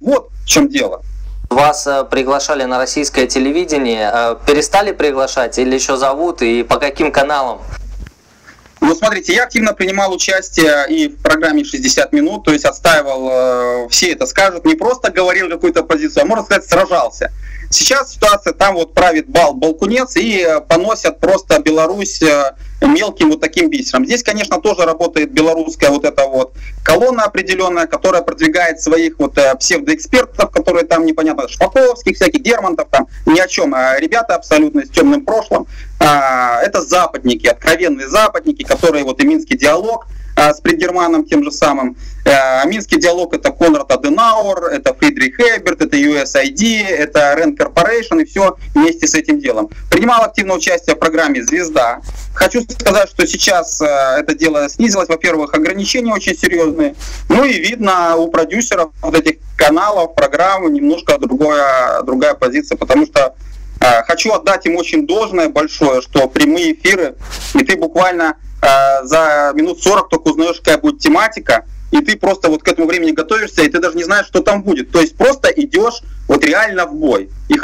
Вот в чем дело. Вас э, приглашали на российское телевидение, э, перестали приглашать или еще зовут и по каким каналам? Ну, смотрите, я активно принимал участие и в программе 60 минут, то есть отстаивал, э, все это скажут, не просто говорил какую-то позицию, а можно сказать, сражался. Сейчас ситуация, там вот правит бал Балкунец и э, поносят просто Беларусь э, мелким вот таким бисером. Здесь, конечно, тоже работает белорусская вот эта вот колонна определенная, которая продвигает своих вот э, псевдоэкспертов, которые там непонятно, Шпаковских, всяких Германтов, там ни о чем. А ребята абсолютно с темным прошлым. А, это западники, откровенные западники, которые вот и Минский диалог – с Придерманом тем же самым. Э, Минский диалог это Конрад Аденауэр, это Фридрих Эберт, это USID, это Rand Corporation и все вместе с этим делом. Принимал активное участие в программе «Звезда». Хочу сказать, что сейчас э, это дело снизилось. Во-первых, ограничения очень серьезные. Ну и видно у продюсеров вот этих каналов, программ немножко другая, другая позиция, потому что э, Хочу отдать им очень должное большое, что прямые эфиры, и ты буквально Э, за минут 40 только узнаешь, какая будет тематика, и ты просто вот к этому времени готовишься, и ты даже не знаешь, что там будет. То есть просто идешь вот реально в бой. И